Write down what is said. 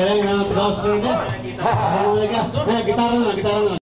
kalian kenal Klaus ini? Hahaha, kita renang, kita renang.